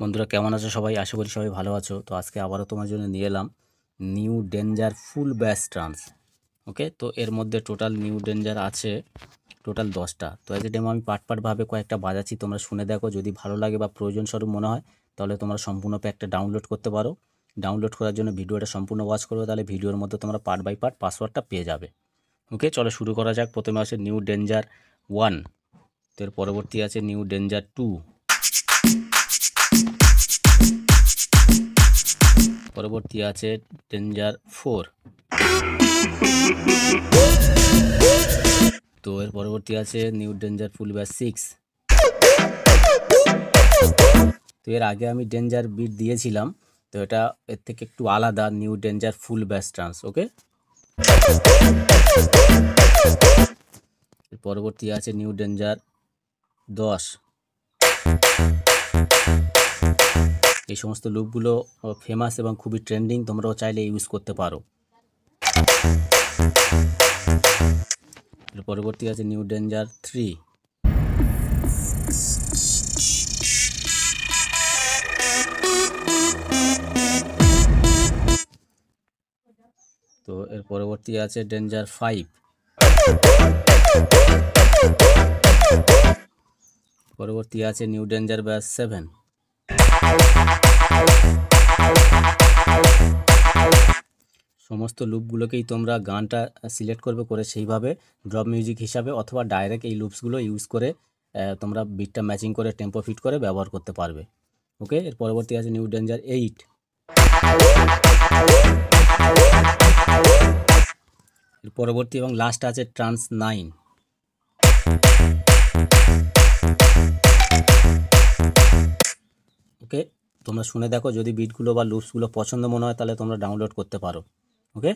বন্ধুরা, কেমন আছো সবাই? আশা করি সবাই ভালো আছো। তো আজকে আবারও তোমার জন্য নিয়ে এলাম নিউ ডেঞ্জার ফুল ব্যাস ট্রান্স ওকে তো এর মধ্যে টোটাল নিউ ডেঞ্জার আছে টোটাল দশটা। তো এজ এ ডেমো আমি পার্ট পার্টভাবে কয়েকটা বাজাচ্ছি, তোমরা শুনে দেখো। যদি ভালো লাগে বা প্রয়োজন স্বরূপ মনে হয়, তাহলে তোমরা সম্পূর্ণ প্যাকটা ডাউনলোড করতে পারো। ডাউনলোড করার জন্য ভিডিওটা সম্পূর্ণ ওয়াচ করবে, তাহলে ভিডিওর মধ্যে তোমরা পার্ট বাই পার্ট পাসওয়ার্ডটা পেয়ে যাবে ওকে চলো শুরু করা যাক। প্রথমে আছে নিউ ডেঞ্জার ওয়ান তো এর পরবর্তী আছে নিউ ডেঞ্জার টু পরবর্তী আছে ডেঞ্জার ফোর তো এর পরবর্তী আছে নিউ ডেঞ্জার ফুল ব্যাস সিক্স তো এর আগে আমি ডেঞ্জার বিট দিয়েছিলাম, তো এটা এর থেকে একটু আলাদা নিউ ডেঞ্জার ফুল ব্যাস ট্রান্স ওকে পরবর্তী আছে নিউ ডেঞ্জার দশ এই সমস্ত লুকগুলো ফেমাস এবং খুবই ট্রেন্ডিং তোমরাও চাইলে ইউজ করতে পারো। এর পরবর্তী আছে নিউ ডেঞ্জার থ্রি তো এর পরবর্তী আছে ডেঞ্জার ফাইভ পরবর্তী আছে নিউ ডেঞ্জার ব্যাস সেভেন সমস্ত লুপগুলোকেই তোমরা গানটা সিলেক্ট করবে করে সেইভাবে ড্রপ মিউজিক হিসাবে অথবা ডাইরেক্ট এই লুপসগুলো ইউজ করে তোমরা বিটটা ম্যাচিং করে টেম্পো ফিট করে ব্যবহার করতে পারবে। ওকে এর পরবর্তী আছে নিউ ডেঞ্জার এইট পরবর্তী এবং লাস্ট আছে ট্রান্স নাইন তোমরা শুনে দেখো যদি বিটগুলো বা লুপসগুলো পছন্দ মনে হয় তাহলে তোমরা ডাউনলোড করতে পারো ওকে